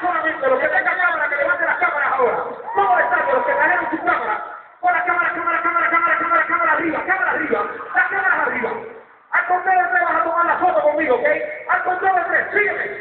solamente los que tengan cámara, que levanten las cámaras ahora. Vamos a estar los que trajeron su cámara. Con la cámara, cámara, cámara, cámara, cámara, cámara arriba, cámara arriba. Las cámaras arriba. Al conteo de tres vas a tomar la foto conmigo, ¿ok? Al conteo de tres, sígueme.